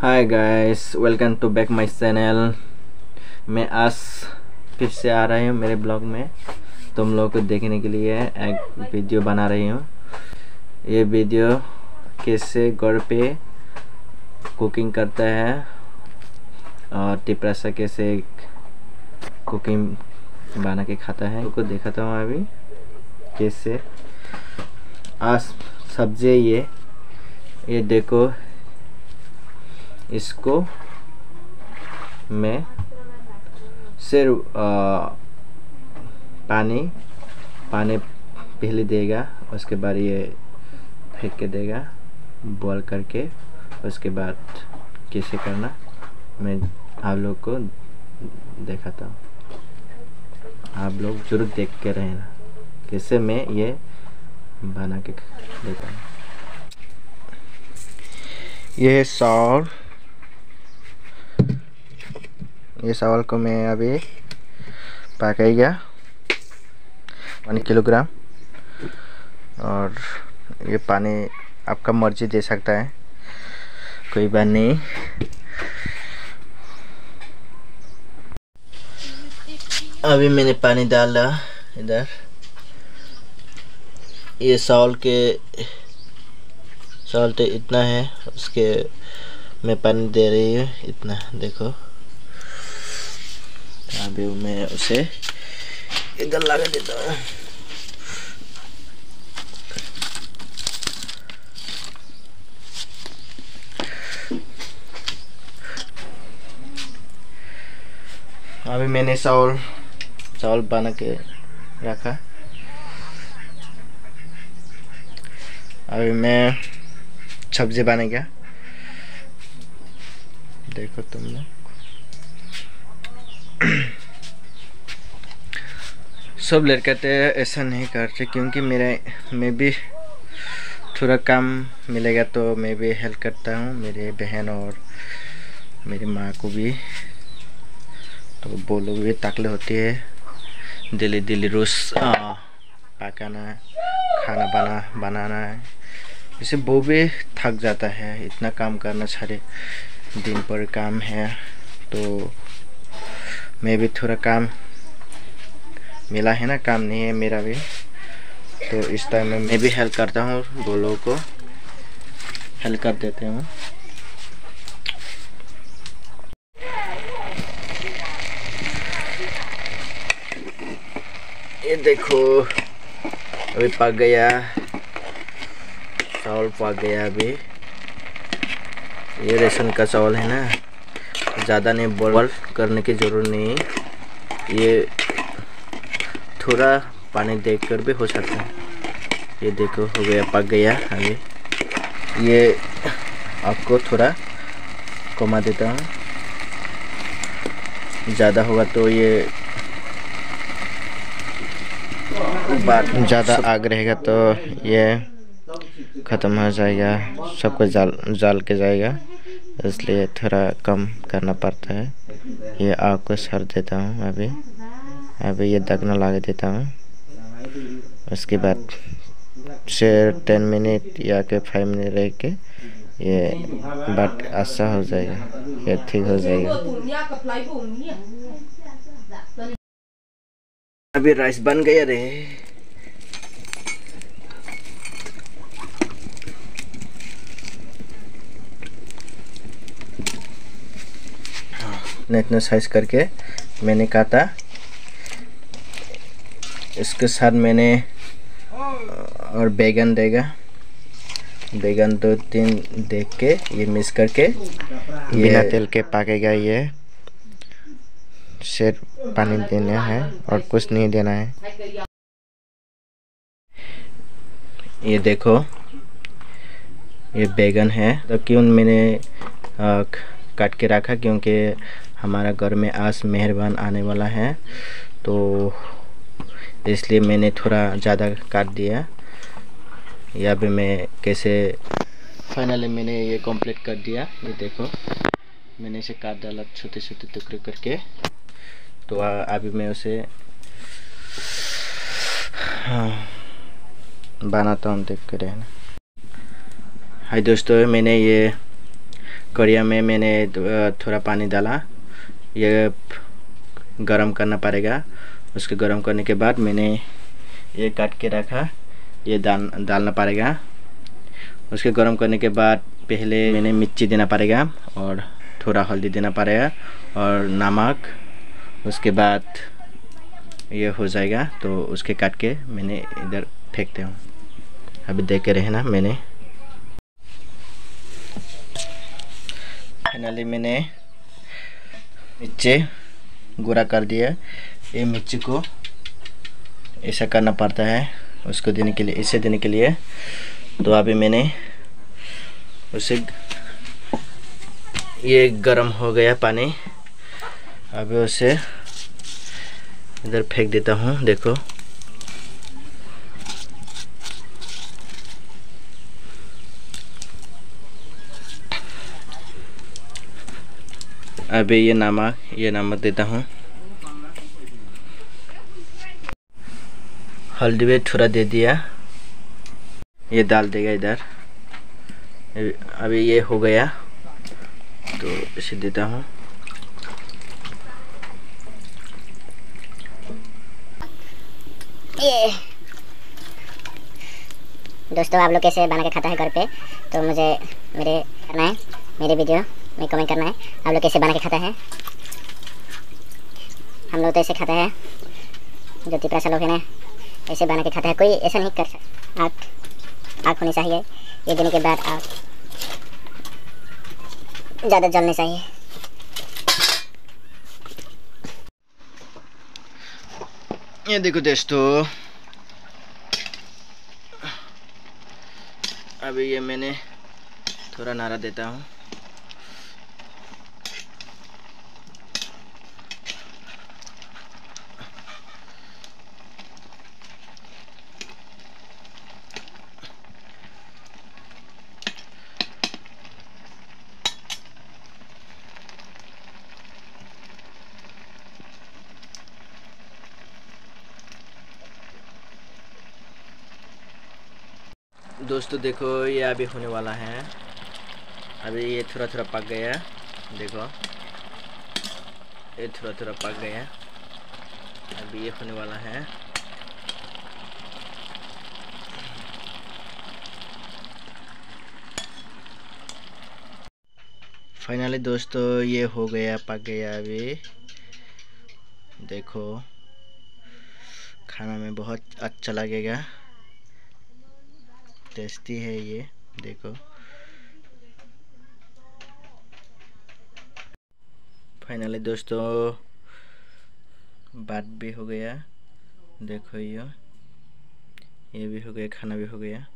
Hi guys welcome to back my channel मैं आज फिर से आ रही हूँ मेरे ब्लॉग में। तुम लोगों को देखने के लिए एक वीडियो बना रही हूँ। ये वीडियो कैसे घर पे कुकिंग करता है और टिप्रासा कैसे कुकिंग बना के खाता है उसको दिखाता हूँ अभी। कैसे? आज सब्ज़ी ये। ये देखो इसको मैं सिर्फ़ पानी पानी पहले देगा, उसके बाद ये फेंक के देगा बॉयल करके, उसके बाद कैसे करना, मैं आप लोग को दिखाता हूँ। आप लोग ज़रूर देख के रहना, कैसे मैं ये बना के देता हूँ। ये है सौर। ये चावल को मैं अभी पकाएगा वन किलोग्राम। और ये पानी आपका मर्ज़ी दे सकता है। कोई बात नहीं। अभी मैंने पानी डाला इधर। ये चावल के चावल तो इतना है, उसके मैं पानी दे रही हूँ, इतना, देखो। अभी मैं उसे इधर लगा देता हूँ। अभी मैंने चावल चावल बना के रखा। अभी मैं सब्ज़ी बनेगा देखो तुम लोग सब लड़के तो ऐसा नहीं करते, क्योंकि मेरा, मैं भी थोड़ा काम मिलेगा तो मैं भी हेल्प करता हूँ, मेरे बहन और मेरी माँ को भी। तो वो लोग भी तकले होती है। दिल्ली दिल्ली रोज पकाना, खाना बना, बनाना है। जैसे वो भी थक जाता है, इतना काम करना सारे दिन पर काम है। तो मैं भी थोड़ा काम मिला है ना, काम नहीं है मेरा भी। तो इस टाइम में मैं भी हेल्प करता हूँ वो लोगों को। हेल्प कर देते हूँ ये देखो, अभी पक गया। चावल पक गया अभी। ये रेशन का चावल है ना। ज़्यादा नहीं बॉयल करने की ज़रूरत नहीं। ये थोड़ा पानी देकर भी हो सकता है। ये देखो, हो गया, पक गया अभी ये आपको थोड़ा कमा देता हूँ। ज़्यादा होगा तो ये ज़्यादा आग रहेगा तो ये ख़त्म हो जाएगा, सबको जाल जाल के जाएगा। इसलिए थोड़ा कम करना पड़ता है। ये आग को सर देता हूँ अभी। अभी ये दगना लगा देता हूँ। उसके बाद से टेन मिनट या के फाइव मिनट रह के ये बात अच्छा हो जाएगा। ये ठीक हो जाएगा। अभी राइस बन गया रे। इतना इतना साइज़ करके मैंने काटा इसके साथ मैंने और बैगन देगा। बैगन दो तीन देख के ये मिक्स करके ये बिना तेल के पकेगा ये। सिर्फ़ पानी देना है और कुछ नहीं देना है। ये देखो ये बैगन है। तो क्यों मैंने आ, काट के रखा? क्योंकि हमारा घर में आज मेहरबान आने वाला है। तो इसलिए मैंने थोड़ा ज़्यादा काट दिया। या भी मैं कैसे फाइनली मैंने ये कंप्लीट कर दिया। ये देखो मैंने इसे काट डाला छोटे छोटे टुकड़े करके। तो अभी मैं उसे हाँ, बनाता हूँ देख कर रहना हाय दोस्तों मैंने ये कड़िया में मैंने थोड़ा पानी डाला। ये गरम करना पड़ेगा। उसके गर्म करने के बाद मैंने ये काट के रखा। ये डाल डालना पड़ेगा उसके गरम करने के बाद पहले मैंने मिर्ची देना पड़ेगा और थोड़ा हल्दी देना पड़ेगा और नमक। उसके बाद ये हो जाएगा तो उसके काट के मैंने इधर फेंकते हूँ। अभी देख के रहना मैंने। फाइनली मैंने मिर्ची गुरा कर दिया। ये मिर्ची को ऐसा करना पड़ता है, उसको देने के लिए, इसे देने के लिए। तो अभी मैंने उसे ये गर्म हो गया पानी। अभी उसे इधर फेंक देता हूँ, देखो। अभी ये नमक ये नमक देता हूँ। हल्दी भी थोड़ा दे दिया। ये डाल देगा इधर। अभी ये हो गया। तो इसे देता हूँ। दोस्तों, आप लोग कैसे बना के खाता है घर पे? तो मुझे मेरे करना है। मेरे वीडियो में कमेंट करना है। आप लोग कैसे बना के खाता है? हम लोग तो ऐसे खाता है। जो तिपरासा लोग है ना? ऐसे बना के खाता है, कोई ऐसा नहीं कर सकता। आग आग होनी चाहिए। ये देने के बाद आग ज़्यादा जलने चाहिए। ये देखो दोस्तों। अभी ये मैंने थोड़ा नारा देता हूँ। दोस्तों देखो, ये अभी होने वाला है। अभी ये थोड़ा थोड़ा पक गया। देखो। ये थोड़ा थोड़ा पक गया। अभी ये होने वाला है। फाइनली दोस्तों, ये हो गया, पक गया अभी। देखो। खाना में बहुत अच्छा लगेगा। टेस्टी है ये, देखो। फाइनली दोस्तों, बात भी हो गया। देखो ये ये भी हो गया, खाना भी हो गया।